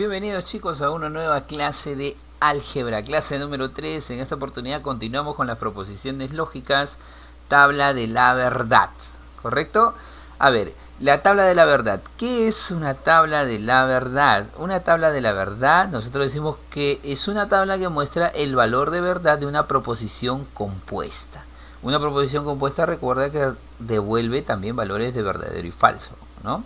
Bienvenidos chicos a una nueva clase de álgebra, clase número 3. En esta oportunidad continuamos con las proposiciones lógicas, tabla de la verdad, ¿correcto? A ver, la tabla de la verdad. ¿Qué es una tabla de la verdad? Una tabla de la verdad, nosotros decimos que es una tabla que muestra el valor de verdad de una proposición compuesta. Una proposición compuesta recuerda que devuelve también valores de verdadero y falso, ¿no?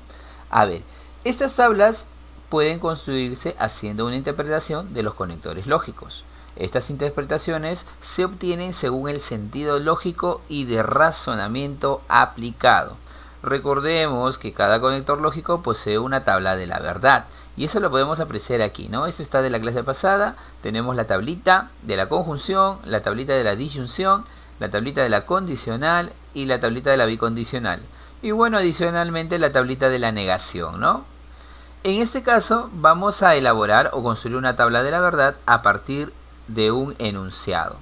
A ver, estas tablas pueden construirse haciendo una interpretación de los conectores lógicos. Estas interpretaciones se obtienen según el sentido lógico y de razonamiento aplicado. Recordemos que cada conector lógico posee una tabla de la verdad. Y eso lo podemos apreciar aquí, ¿no? Esto está de la clase pasada. Tenemos la tablita de la conjunción, la tablita de la disyunción, la tablita de la condicional y la tablita de la bicondicional. Y bueno, adicionalmente la tablita de la negación, ¿no? En este caso vamos a elaborar o construir una tabla de la verdad a partir de un enunciado.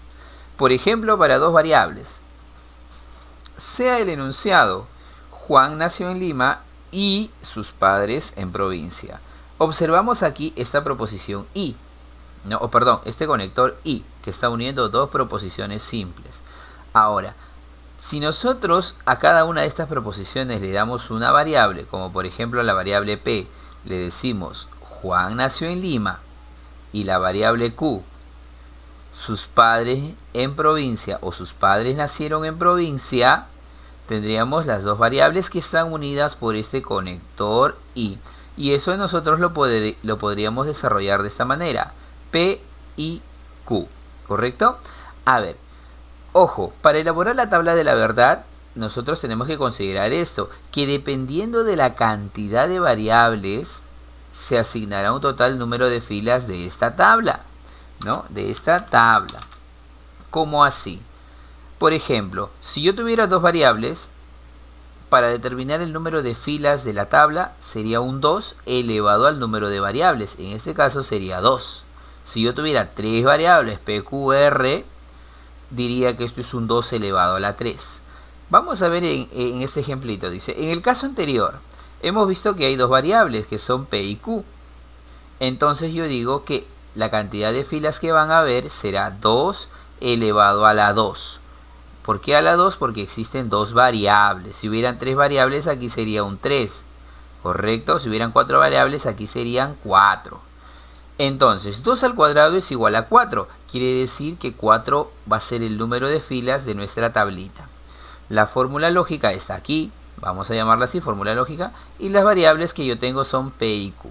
Por ejemplo, para dos variables. Sea el enunciado Juan nació en Lima y sus padres en provincia. Observamos aquí esta proposición y, no, o perdón, este conector y, que está uniendo dos proposiciones simples. Ahora, si nosotros a cada una de estas proposiciones le damos una variable, como por ejemplo la variable p, le decimos Juan nació en Lima y la variable q, sus padres en provincia o sus padres nacieron en provincia, tendríamos las dos variables que están unidas por este conector y. Y eso nosotros lo, lo podríamos desarrollar de esta manera. P y Q. ¿Correcto? A ver. Ojo, para elaborar la tabla de la verdad, nosotros tenemos que considerar esto, que dependiendo de la cantidad de variables, se asignará un total número de filas de esta tabla, ¿no? De esta tabla. ¿Cómo así? Por ejemplo, si yo tuviera dos variables, para determinar el número de filas de la tabla sería un 2 elevado al número de variables. En este caso sería 2. Si yo tuviera tres variables, PQR, diría que esto es un 2 elevado a la 3. Vamos a ver en, este ejemplito. Dice, en el caso anterior, hemos visto que hay dos variables que son P y Q. Entonces yo digo que la cantidad de filas que van a haber será 2 elevado a la 2. ¿Por qué a la 2? Porque existen dos variables. Si hubieran tres variables, aquí sería un 3. ¿Correcto? Si hubieran cuatro variables, aquí serían 4. Entonces, 2 al cuadrado es igual a 4. Quiere decir que 4 va a ser el número de filas de nuestra tablita. La fórmula lógica está aquí. Vamos a llamarla así, fórmula lógica. Y las variables que yo tengo son P y Q.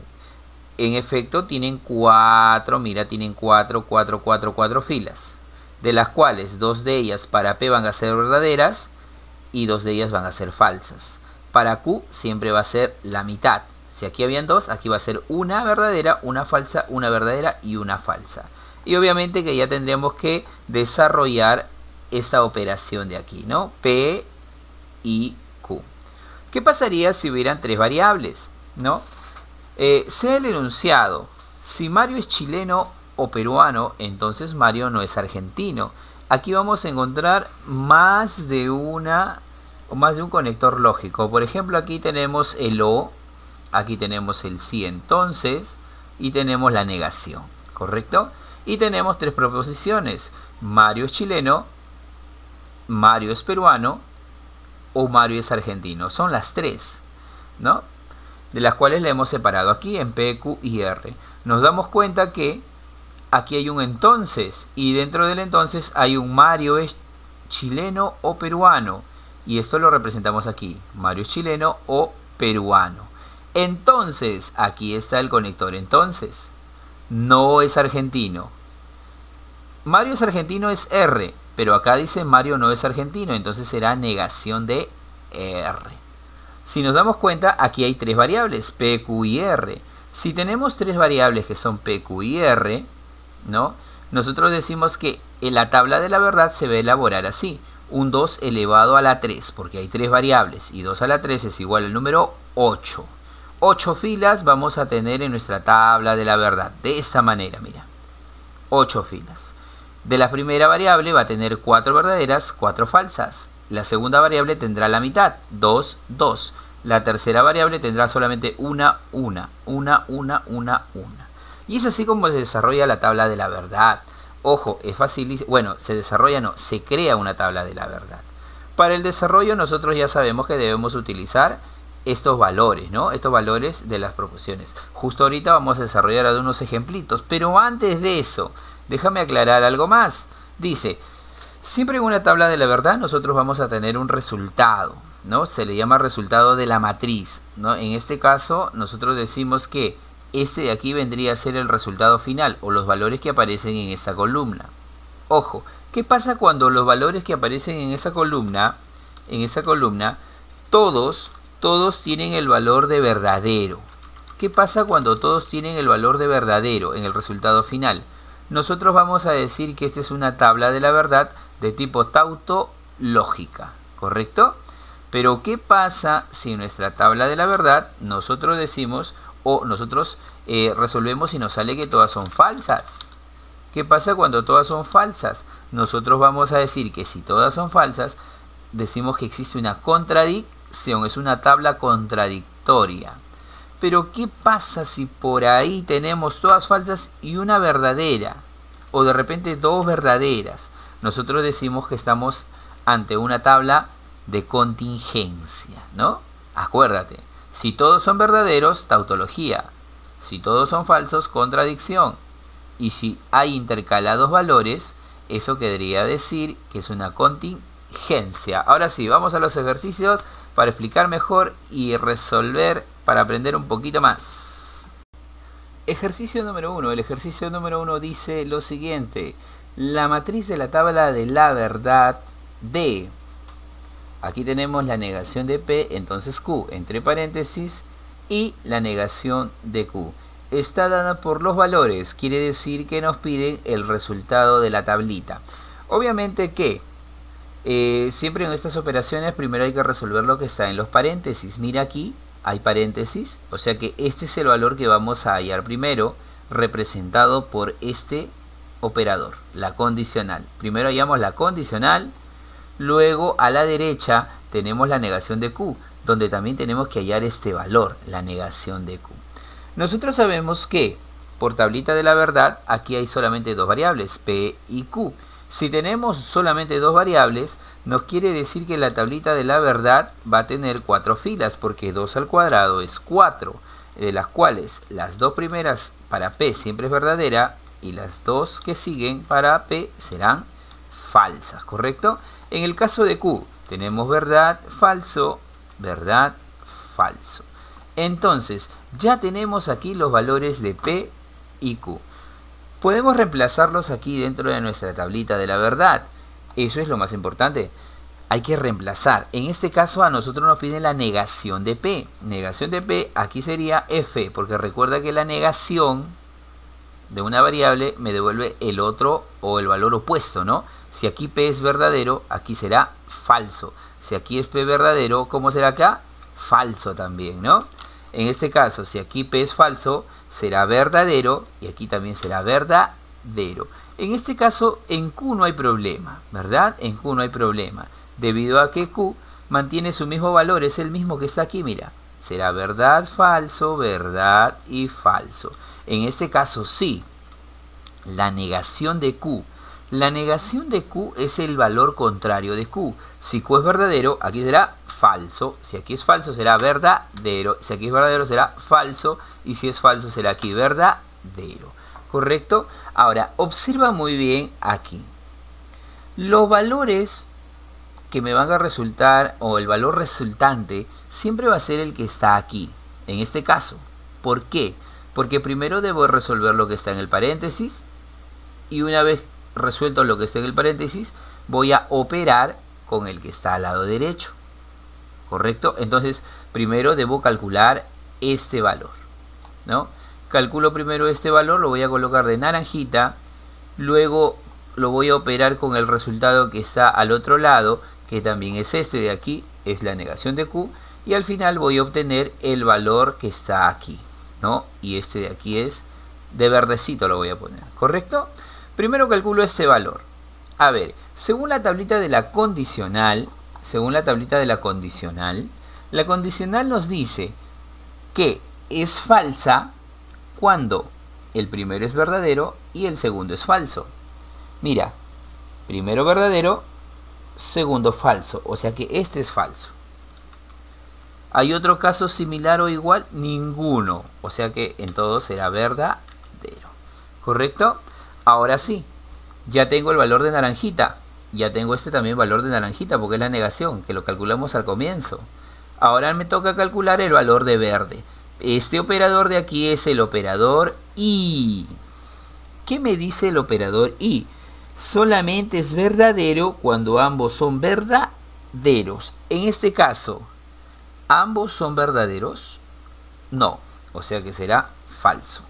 En efecto, tienen 4, mira, tienen 4, 4, 4, 4 filas de las cuales dos de ellas para P van a ser verdaderas y dos de ellas van a ser falsas. Para Q siempre va a ser la mitad. Si aquí habían dos, aquí va a ser una verdadera, una falsa, una verdadera y una falsa. Y obviamente que ya tendríamos que desarrollar esta operación de aquí, ¿no? P y Q. ¿Qué pasaría si hubieran tres variables? ¿No? Eh, sea el enunciado, si Mario es chileno o peruano, entonces Mario no es argentino. Aquí vamos a encontrar más de una o más de un conector lógico. Por ejemplo, aquí tenemos el O, aquí tenemos el sí entonces y tenemos la negación, ¿correcto? Y tenemos tres proposiciones. Mario es chileno, Mario es peruano o Mario es argentino. Son las tres, ¿no? De las cuales le hemos separado aquí en P, Q y R. Nos damos cuenta que aquí hay un entonces y dentro del entonces hay un Mario es chileno o peruano y esto lo representamos aquí, Mario es chileno o peruano. Entonces, aquí está el conector entonces, no es argentino. Mario es argentino es R, pero acá dice Mario no es argentino, entonces será negación de R. Si nos damos cuenta, aquí hay tres variables, P, Q y R. Si tenemos tres variables que son P, Q y R, ¿no? Nosotros decimos que en la tabla de la verdad se va a elaborar así. Un 2 elevado a la 3, porque hay tres variables, y 2 a la 3 es igual al número 8. 8 filas vamos a tener en nuestra tabla de la verdad, de esta manera, mira. 8 filas. De la primera variable va a tener 4 verdaderas, 4 falsas. La segunda variable tendrá la mitad, 2, 2. La tercera variable tendrá solamente una, una, una, una, una, una. Y es así como se desarrolla la tabla de la verdad. Ojo, es fácil, bueno, se desarrolla, no, se crea una tabla de la verdad. Para el desarrollo nosotros ya sabemos que debemos utilizar estos valores, ¿no? Estos valores de las proporciones. Justo ahorita vamos a desarrollar algunos ejemplitos, pero antes de eso, déjame aclarar algo más. Dice, siempre en una tabla de la verdad nosotros vamos a tener un resultado, ¿no? Se le llama resultado de la matriz, ¿no? En este caso nosotros decimos que este de aquí vendría a ser el resultado final o los valores que aparecen en esta columna. Ojo, ¿qué pasa cuando los valores que aparecen en esa columna, en esa columna, todos, todos tienen el valor de verdadero? ¿Qué pasa cuando todos tienen el valor de verdadero en el resultado final? Nosotros vamos a decir que esta es una tabla de la verdad de tipo tautológica, ¿correcto? Pero ¿qué pasa si nuestra tabla de la verdad nosotros decimos o nosotros eh, resolvemos y nos sale que todas son falsas. ¿Qué pasa cuando todas son falsas? Nosotros vamos a decir que si todas son falsas, decimos que existe una contradicción, es una tabla contradictoria. Pero ¿qué pasa si por ahí tenemos todas falsas y una verdadera? O de repente dos verdaderas. Nosotros decimos que estamos ante una tabla de contingencia, ¿no? Acuérdate, si todos son verdaderos, tautología. Si todos son falsos, contradicción. Y si hay intercalados valores, eso querría decir que es una contingencia. Ahora sí, vamos a los ejercicios para explicar mejor y resolver para aprender un poquito más. Ejercicio número 1. El ejercicio número 1 dice lo siguiente. La matriz de la tabla de la verdad de Aquí tenemos la negación de P, entonces Q, entre paréntesis, y la negación de Q. Está dada por los valores, quiere decir que nos piden el resultado de la tablita. Obviamente que eh, siempre en estas operaciones primero hay que resolver lo que está en los paréntesis. Mira aquí, hay paréntesis, o sea que este es el valor que vamos a hallar primero, representado por este operador, la condicional. Primero hallamos la condicional, Luego a la derecha tenemos la negación de Q, donde también tenemos que hallar este valor, la negación de Q. Nosotros sabemos que por tablita de la verdad aquí hay solamente dos variables, P y Q. Si tenemos solamente dos variables, nos quiere decir que la tablita de la verdad va a tener cuatro filas, porque 2 al cuadrado es 4, de las cuales las dos primeras para P siempre es verdadera y las dos que siguen para P serán falsas, ¿correcto? En el caso de Q, tenemos verdad, falso, verdad, falso. Entonces, ya tenemos aquí los valores de P y Q. Podemos reemplazarlos aquí dentro de nuestra tablita de la verdad. Eso es lo más importante. Hay que reemplazar. En este caso a nosotros nos piden la negación de P. Negación de P aquí sería F, porque recuerda que la negación de una variable me devuelve el otro o el valor opuesto, ¿no? Si aquí P es verdadero, aquí será falso. Si aquí es P verdadero, ¿cómo será acá? Falso también, ¿no? En este caso, si aquí P es falso, será verdadero y aquí también será verdadero. En este caso, en Q no hay problema, ¿verdad? En Q no hay problema, debido a que Q mantiene su mismo valor, es el mismo que está aquí, mira. Será verdad, falso, verdad y falso. En este caso, sí, la negación de Q la negación de Q es el valor contrario de Q. Si Q es verdadero, aquí será falso. Si aquí es falso, será verdadero. Si aquí es verdadero, será falso. Y si es falso, será aquí verdadero. ¿Correcto? Ahora, observa muy bien aquí. Los valores que me van a resultar, o el valor resultante, siempre va a ser el que está aquí. En este caso. ¿Por qué? Porque primero debo resolver lo que está en el paréntesis. Y una vez resuelto lo que está en el paréntesis, voy a operar con el que está al lado derecho. ¿Correcto? Entonces, primero debo calcular este valor. ¿No? Calculo primero este valor, lo voy a colocar de naranjita, luego lo voy a operar con el resultado que está al otro lado, que también es este de aquí, es la negación de Q, y al final voy a obtener el valor que está aquí, ¿no? Y este de aquí es de verdecito lo voy a poner, ¿correcto? Primero calculo ese valor. A ver, según la tablita de la condicional, según la tablita de la condicional, la condicional nos dice que es falsa cuando el primero es verdadero y el segundo es falso. Mira, primero verdadero, segundo falso, o sea que este es falso. ¿Hay otro caso similar o igual? Ninguno, o sea que en todo será verdadero. ¿Correcto? Ahora sí, ya tengo el valor de naranjita, ya tengo este también valor de naranjita porque es la negación, que lo calculamos al comienzo. Ahora me toca calcular el valor de verde. Este operador de aquí es el operador I. ¿Qué me dice el operador I? Solamente es verdadero cuando ambos son verdaderos. En este caso, ¿ambos son verdaderos? No, o sea que será falso.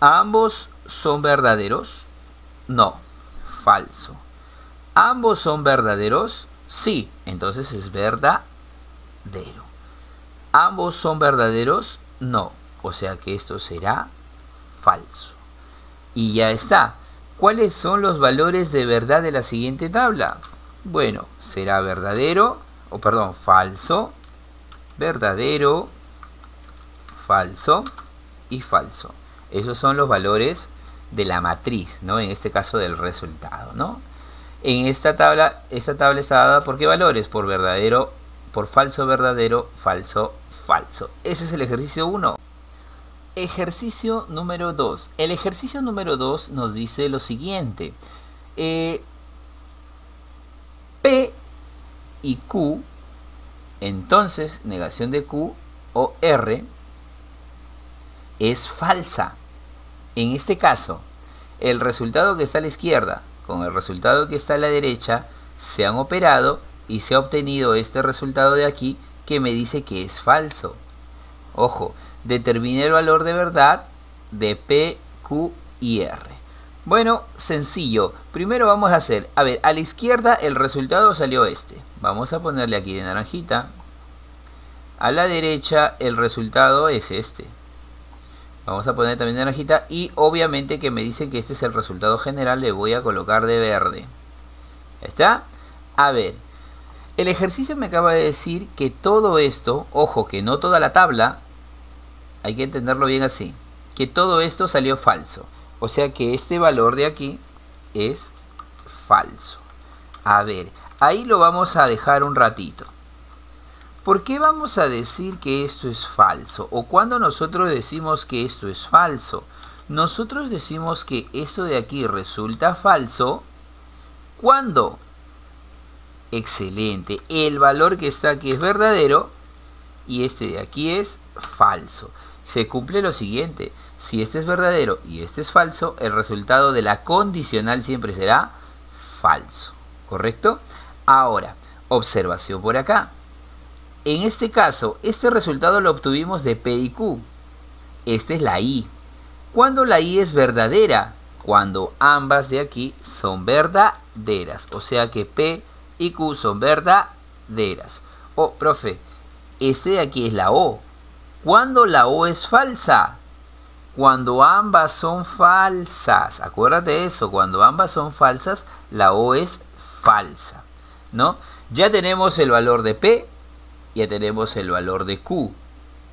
¿Ambos son verdaderos? No, falso. ¿Ambos son verdaderos? Sí, entonces es verdadero. ¿Ambos son verdaderos? No. O sea que esto será falso. Y ya está. ¿Cuáles son los valores de verdad de la siguiente tabla? Bueno, será verdadero, o perdón, falso, verdadero, falso y falso. Esos son los valores de la matriz, ¿no? En este caso del resultado, ¿no? En esta tabla, esta tabla está dada por qué valores? Por verdadero, por falso, verdadero, falso, falso. Ese es el ejercicio 1. Ejercicio número 2. El ejercicio número 2 nos dice lo siguiente. Eh, P y Q, entonces negación de Q o R es falsa. En este caso, el resultado que está a la izquierda con el resultado que está a la derecha se han operado y se ha obtenido este resultado de aquí que me dice que es falso. Ojo, determine el valor de verdad de P, Q y R. Bueno, sencillo. Primero vamos a hacer, a ver, a la izquierda el resultado salió este. Vamos a ponerle aquí de naranjita. A la derecha el resultado es este. Vamos a poner también naranjita y obviamente que me dice que este es el resultado general, le voy a colocar de verde. ¿Está? A ver, el ejercicio me acaba de decir que todo esto, ojo, que no toda la tabla, hay que entenderlo bien así, que todo esto salió falso. O sea que este valor de aquí es falso. A ver, ahí lo vamos a dejar un ratito. ¿Por qué vamos a decir que esto es falso? O cuando nosotros decimos que esto es falso, nosotros decimos que esto de aquí resulta falso cuando excelente. El valor que está aquí es verdadero y este de aquí es falso. Se cumple lo siguiente. Si este es verdadero y este es falso, el resultado de la condicional siempre será falso. ¿Correcto? Ahora, observación por acá. En este caso, este resultado lo obtuvimos de P y Q. Esta es la I. Cuando la I es verdadera? Cuando ambas de aquí son verdaderas. O sea que P y Q son verdaderas. Oh, profe, este de aquí es la O. ¿Cuándo la O es falsa? Cuando ambas son falsas. Acuérdate eso. Cuando ambas son falsas, la O es falsa. ¿No? Ya tenemos el valor de P, ya tenemos el valor de Q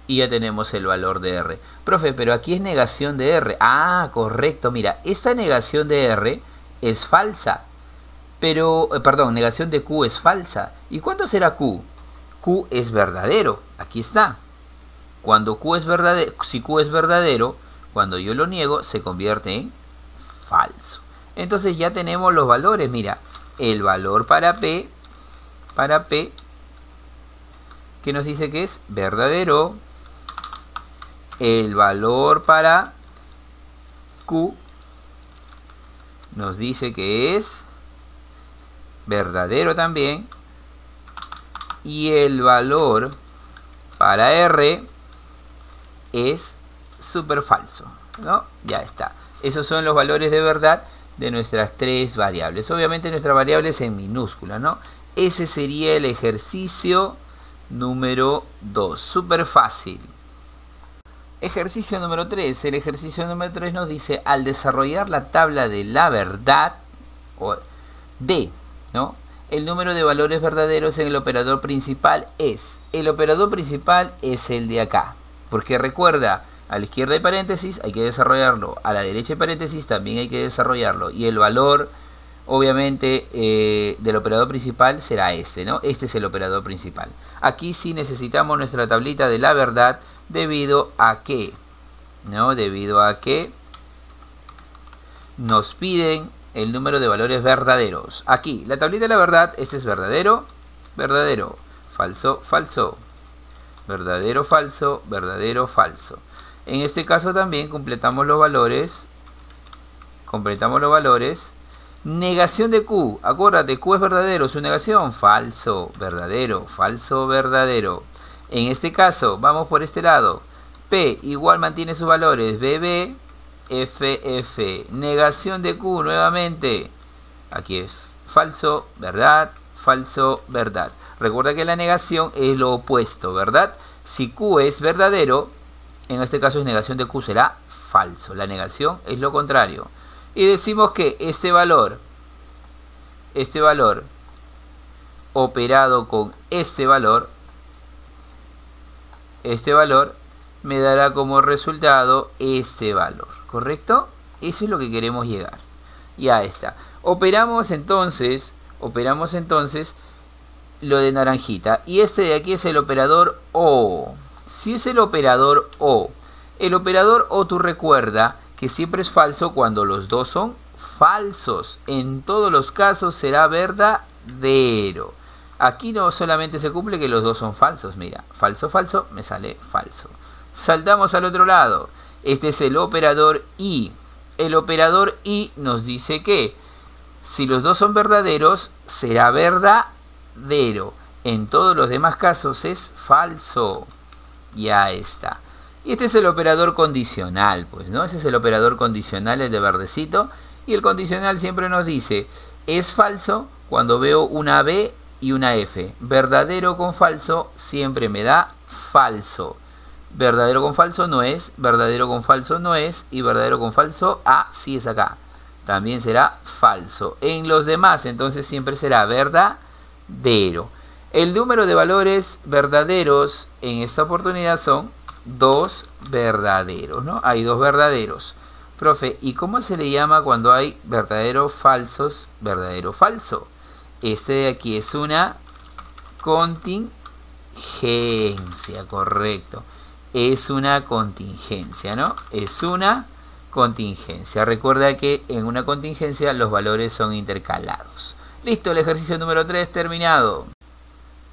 y ya tenemos el valor de R. Profe, pero aquí es negación de R. Ah, correcto. Mira, esta negación de R es falsa. Pero, eh, perdón, negación de Q es falsa. ¿Y cuánto será Q? Q es verdadero. Aquí está. Cuando Q es verdadero, si Q es verdadero, cuando yo lo niego, se convierte en falso. Entonces ya tenemos los valores. Mira, el valor para P, para P, que nos dice que es verdadero. El valor para Q nos dice que es verdadero también. Y el valor para R es súper falso. ¿no? Ya está. Esos son los valores de verdad de nuestras tres variables. Obviamente nuestra variable es en minúscula, ¿no? Ese sería el ejercicio número 2. Súper fácil. Ejercicio número 3. El ejercicio número 3 nos dice, al desarrollar la tabla de la verdad, o D, el número de valores verdaderos en el operador principal es, el operador principal es el de acá, porque recuerda, A la izquierda hay paréntesis, hay que desarrollarlo. A la derecha hay paréntesis, también hay que desarrollarlo. Y el valor, obviamente, eh, del operador principal será este, ¿no? Este es el operador principal. Aquí sí necesitamos nuestra tablita de la verdad debido a que, ¿no? Debido a que nos piden el número de valores verdaderos. Aquí, la tablita de la verdad, este es verdadero, verdadero, falso, falso, verdadero, falso, verdadero, falso. En este caso también completamos los valores. Completamos los valores. Negación de Q. Acuérdate, Q es verdadero. Su negación, falso, verdadero, falso, verdadero. En este caso, vamos por este lado. P igual mantiene sus valores. BB, FF. Negación de Q nuevamente. Aquí es falso, verdad, falso, verdad. Recuerda que la negación es lo opuesto, ¿verdad? Si Q es verdadero, en este caso es negación de Q será falso. La negación es lo contrario. Y decimos que este valor, este valor operado con este valor, este valor me dará como resultado este valor, ¿correcto? Eso es lo que queremos llegar. Ya está. Operamos entonces, operamos entonces lo de naranjita. Y este de aquí es el operador O. Si es el operador O, el operador O tú recuerda que siempre es falso cuando los dos son falsos. En todos los casos será verdadero. Aquí no solamente se cumple que los dos son falsos. Mira, falso, falso, me sale falso. Saltamos al otro lado. Este es el operador I. El operador I nos dice que si los dos son verdaderos, será verdadero. En todos los demás casos es falso ya está. Y este es el operador condicional, pues, ¿no? Ese es el operador condicional, el de verdecito. Y el condicional siempre nos dice, es falso cuando veo una B y una F. Verdadero con falso siempre me da falso. Verdadero con falso no es, verdadero con falso no es, y verdadero con falso, ah, sí es acá. También será falso. En los demás, entonces siempre será verdadero. El número de valores verdaderos en esta oportunidad son dos verdaderos, ¿no? Hay dos verdaderos. Profe, ¿y cómo se le llama cuando hay verdaderos falsos, verdadero falso? Este de aquí es una contingencia, correcto. Es una contingencia, ¿no? Es una contingencia. Recuerda que en una contingencia los valores son intercalados. Listo, el ejercicio número 3 terminado.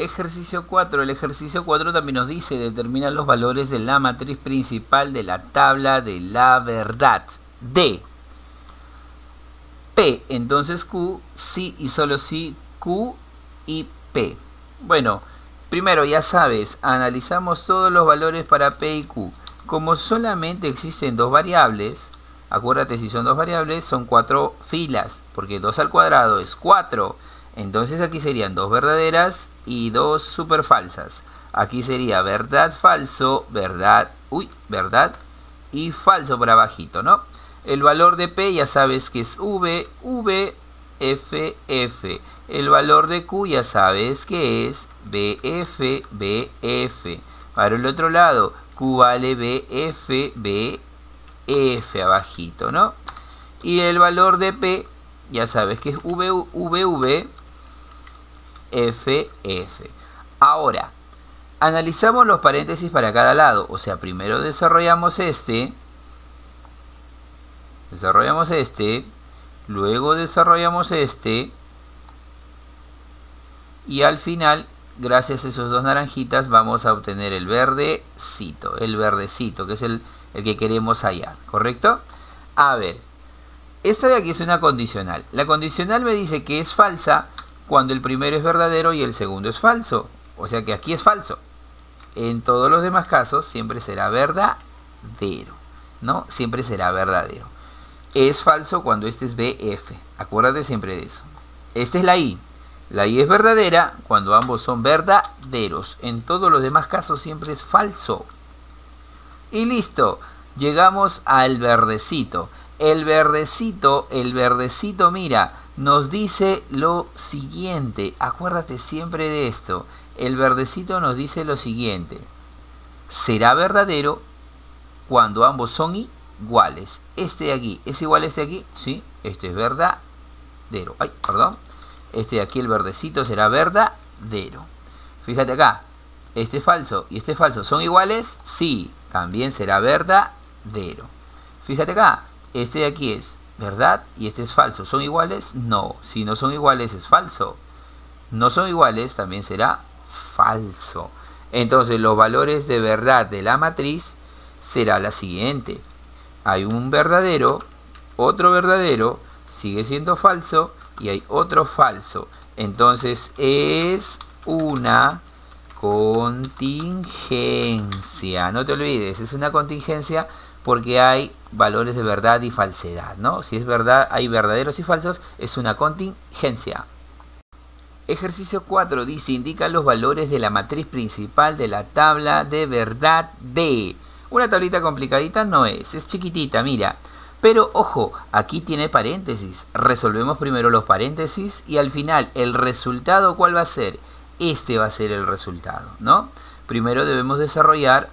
Ejercicio 4. El ejercicio 4 también nos dice determinar los valores de la matriz principal de la tabla de la verdad. D. P. Entonces Q, sí y solo sí, Q y P. Bueno, primero ya sabes, analizamos todos los valores para P y Q. Como solamente existen dos variables, acuérdate si son dos variables, son cuatro filas, porque 2 al cuadrado es 4. Entonces aquí serían dos verdaderas y dos super falsas. Aquí sería verdad, falso, verdad, uy, verdad y falso por abajito, ¿no? El valor de P ya sabes que es V, V, F, F. El valor de Q ya sabes que es BF, BF. Para el otro lado, Q vale BF, BF abajito, ¿no? Y el valor de P ya sabes que es V, V, V FF. Ahora, analizamos los paréntesis para cada lado. O sea, primero desarrollamos este. Desarrollamos este. Luego desarrollamos este. Y al final, gracias a esos dos naranjitas, vamos a obtener el verdecito. El verdecito, que es el, el que queremos hallar. ¿Correcto? A ver. Esta de aquí es una condicional. La condicional me dice que es falsa cuando el primero es verdadero y el segundo es falso. O sea que aquí es falso. En todos los demás casos siempre será verdadero. ¿No? Siempre será verdadero. Es falso cuando este es BF. Acuérdate siempre de eso. Esta es la I. La I es verdadera cuando ambos son verdaderos. En todos los demás casos siempre es falso. Y listo. Llegamos al verdecito. El verdecito, el verdecito, mira, nos dice lo siguiente. Acuérdate siempre de esto. El verdecito nos dice lo siguiente. Será verdadero cuando ambos son iguales. Este de aquí es igual a este de aquí, sí, este es verdadero. Ay, perdón. Este de aquí, el verdecito, será verdadero. Fíjate acá, este es falso y este es falso. ¿Son iguales? Sí, también será verdadero. Fíjate acá, este de aquí es verdad y este es falso. ¿Son iguales? No. Si no son iguales es falso. No son iguales también será falso. Entonces los valores de verdad de la matriz será la siguiente. Hay un verdadero, otro verdadero, sigue siendo falso y hay otro falso. Entonces es una contingencia. No te olvides, es una contingencia porque hay valores de verdad y falsedad, ¿no? Si es verdad, hay verdaderos y falsos, es una contingencia. Ejercicio 4 dice, indica los valores de la matriz principal de la tabla de verdad D. Una tablita complicadita no es, es chiquitita, mira. Pero ojo, aquí tiene paréntesis. Resolvemos primero los paréntesis y al final el resultado, ¿cuál va a ser? Este va a ser el resultado, ¿no? Primero debemos desarrollar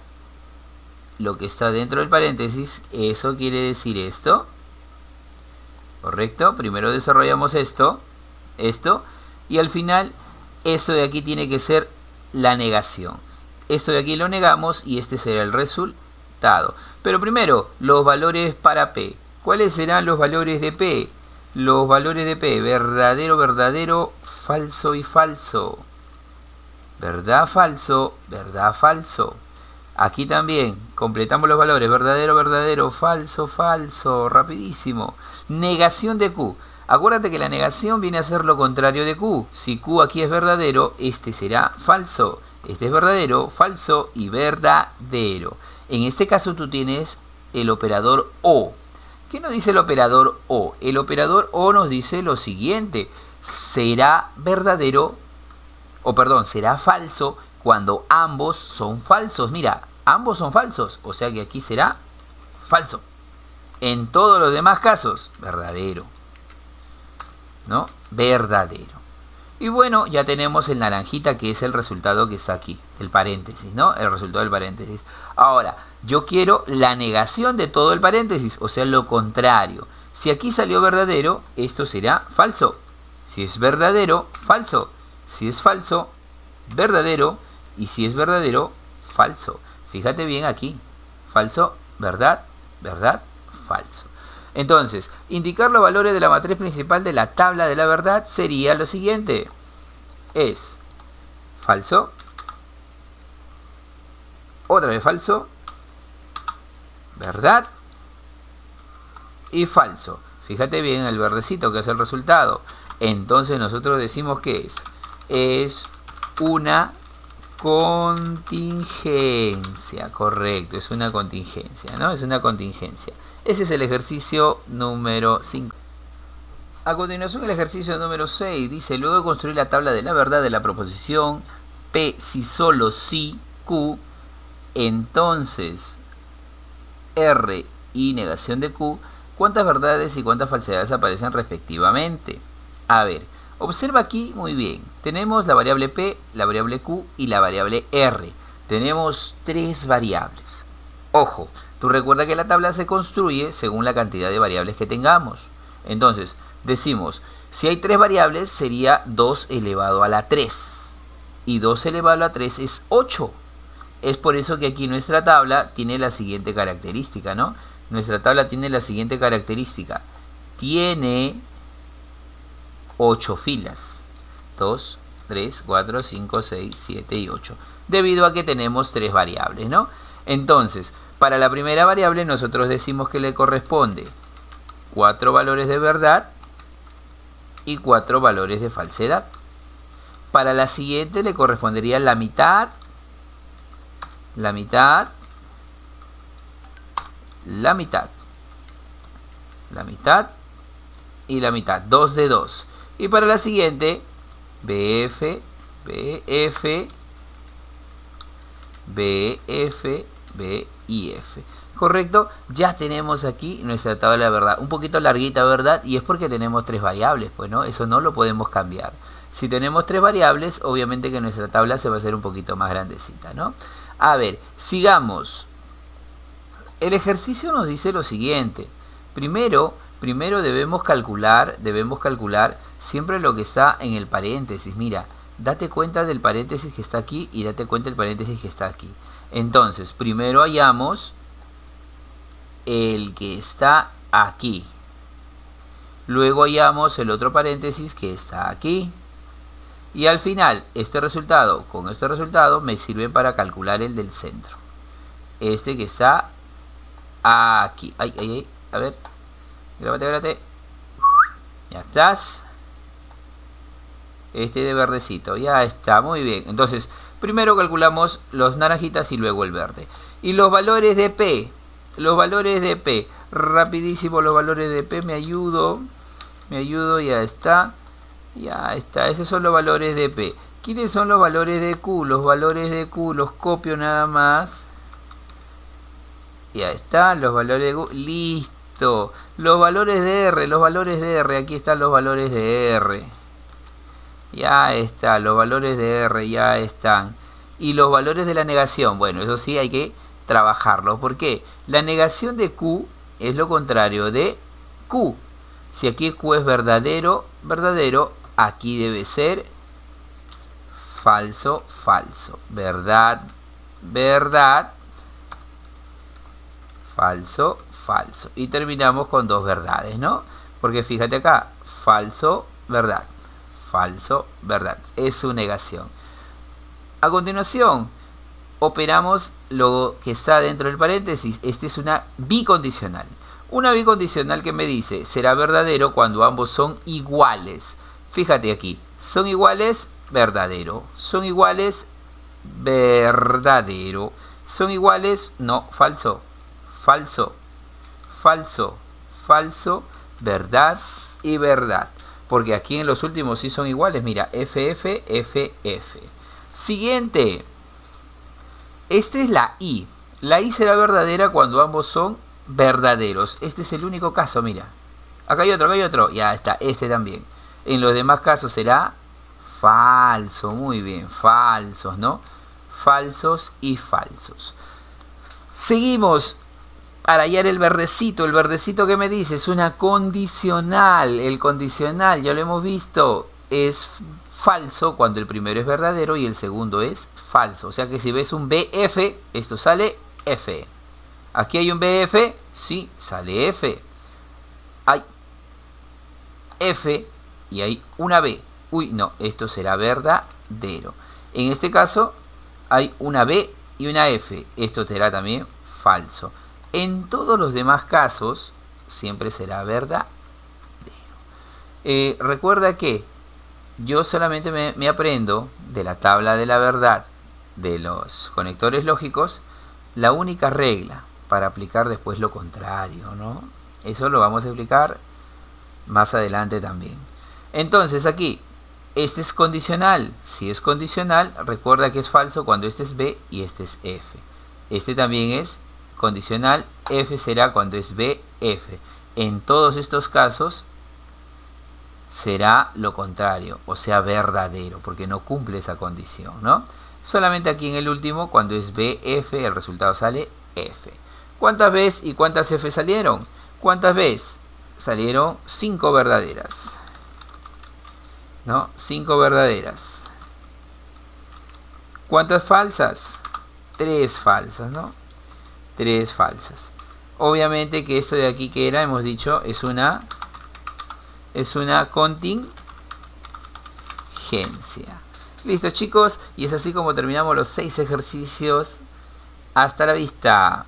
lo que está dentro del paréntesis, eso quiere decir esto. ¿Correcto? Primero desarrollamos esto, esto, y al final eso de aquí tiene que ser la negación. Esto de aquí lo negamos y este será el resultado. Pero primero, los valores para P. ¿Cuáles serán los valores de P? Los valores de P, verdadero, verdadero, falso y falso. Verdad, falso, verdad, falso. Aquí también completamos los valores verdadero, verdadero, falso, falso, rapidísimo. Negación de Q. Acuérdate que la negación viene a ser lo contrario de Q. Si Q aquí es verdadero, este será falso. Este es verdadero, falso y verdadero. En este caso tú tienes el operador O. ¿Qué nos dice el operador O? El operador O nos dice lo siguiente. Será verdadero, o perdón, será falso cuando ambos son falsos. Mira, ambos son falsos, o sea que aquí será falso. En todos los demás casos, verdadero. ¿No? Verdadero. Y bueno, ya tenemos el naranjita que es el resultado que está aquí, el paréntesis, ¿no? El resultado del paréntesis. Ahora, yo quiero la negación de todo el paréntesis, o sea, lo contrario. Si aquí salió verdadero, esto será falso. Si es verdadero, falso. Si es falso, verdadero. Y si es verdadero, falso. Fíjate bien aquí. Falso, verdad, verdad, falso. Entonces, indicar los valores de la matriz principal de la tabla de la verdad sería lo siguiente. Es falso, otra vez falso, verdad y falso. Fíjate bien el verdecito que es el resultado. Entonces nosotros decimos que es. Es una contingencia, correcto, es una contingencia, ¿no? Es una contingencia. Ese es el ejercicio número 5. A continuación el ejercicio número 6 dice, luego de construir la tabla de la verdad de la proposición P si solo si Q, entonces R y negación de Q, ¿cuántas verdades y cuántas falsedades aparecen respectivamente? A ver, Observa aquí muy bien, tenemos la variable P, la variable Q y la variable R. Tenemos tres variables. Ojo, tú recuerda que la tabla se construye según la cantidad de variables que tengamos. Entonces, decimos, si hay tres variables sería 2 elevado a la 3. Y 2 elevado a la 3 es 8. Es por eso que aquí nuestra tabla tiene la siguiente característica, ¿no? Nuestra tabla tiene la siguiente característica. Tiene 8 filas. 2, 3, 4, 5, 6, 7 y 8. Debido a que tenemos tres variables, ¿no? Entonces, para la primera variable nosotros decimos que le corresponde 4 valores de verdad y 4 valores de falsedad. Para la siguiente le correspondería la mitad, la mitad, la mitad, la mitad y la mitad. 2 de 2. Y para la siguiente, BF, BF, BF, BIF. ¿Correcto? Ya tenemos aquí nuestra tabla de verdad. Un poquito larguita, ¿verdad? Y es porque tenemos tres variables, pues, ¿no? Eso no lo podemos cambiar. Si tenemos tres variables, obviamente que nuestra tabla se va a hacer un poquito más grandecita, ¿no? A ver, sigamos. el ejercicio nos dice lo siguiente. Primero, primero debemos calcular, debemos calcular siempre lo que está en el paréntesis. Mira, date cuenta del paréntesis que está aquí y date cuenta del paréntesis que está aquí. Entonces, primero hallamos el que está aquí. Luego hallamos el otro paréntesis que está aquí. Y al final, este resultado con este resultado me sirve para calcular el del centro. Este que está aquí. Ay, ay, ay. A ver. Grábate, grábate. Ya estás. Este de verdecito. Ya está, muy bien. Entonces, primero calculamos los naranjitas y luego el verde. Y los valores de P. Los valores de P. Rapidísimo los valores de P. Me ayudo. Me ayudo, ya está. Ya está, esos son los valores de P. ¿Quiénes son los valores de Q? Los valores de Q los copio nada más. Ya está, los valores de Q. Listo. Los valores de R, los valores de R. Aquí están los valores de R. Ya está, los valores de R ya están. Y los valores de la negación. Bueno, eso sí hay que trabajarlo. ¿Por qué? La negación de Q es lo contrario de Q. Si aquí Q es verdadero, verdadero, aquí debe ser falso, falso. Verdad, verdad, falso, falso. Y terminamos con dos verdades, ¿no? Porque fíjate acá, falso, verdad. Falso, verdad. Es su negación. A continuación, operamos lo que está dentro del paréntesis. Este es una bicondicional. Una bicondicional que me dice, será verdadero cuando ambos son iguales. Fíjate aquí, son iguales, verdadero. Son iguales, verdadero. Son iguales, no, falso. Falso, falso, falso, verdad y verdad. Porque aquí en los últimos sí son iguales. Mira, FF, FF. Siguiente. Esta es la I. La I será verdadera cuando ambos son verdaderos. Este es el único caso, mira. Acá hay otro, acá hay otro. Ya está, este también. En los demás casos será falso, muy bien, falsos, ¿no? Falsos y falsos. Seguimos para hallar el verdecito. El verdecito que me dice es una condicional. El condicional, ya lo hemos visto, es falso cuando el primero es verdadero y el segundo es falso. O sea que si ves un BF, esto sale F. Aquí hay un BF, sí, sale F. Hay F y hay una B. Uy, no, esto será verdadero. En este caso hay una B y una F. Esto será también falso. En todos los demás casos siempre será verdadero. Eh, recuerda que yo solamente me, me aprendo de la tabla de la verdad de los conectores lógicos la única regla para aplicar después lo contrario, ¿no? Eso lo vamos a explicar más adelante también. Entonces aquí, este es condicional. Si es condicional, recuerda que es falso cuando este es B y este es F. Este también es condicional, F será cuando es B, F. En todos estos casos será lo contrario, o sea, verdadero, porque no cumple esa condición, ¿no? Solamente aquí en el último, cuando es B, F, el resultado sale F. ¿Cuántas veces y cuántas F salieron? ¿Cuántas veces? Salieron 5 verdaderas. ¿no? Cinco verdaderas. ¿Cuántas falsas? Tres falsas, ¿no? Tres falsas. Obviamente que esto de aquí que era, hemos dicho, es una es una contingencia. Listo chicos, y es así como terminamos los seis ejercicios. Hasta la vista.